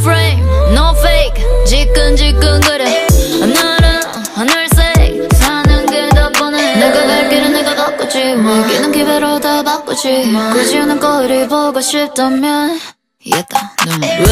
frame, no fake. 지끈지끈 그래. 하늘은 하늘색 사는 게 다 뻔해. 내가 갈 길은 내가 바꾸지 뭐 길은 기회로 다 바꾸지 뭐 굳이 우는 거리 보고 싶다면 이겼다 yeah,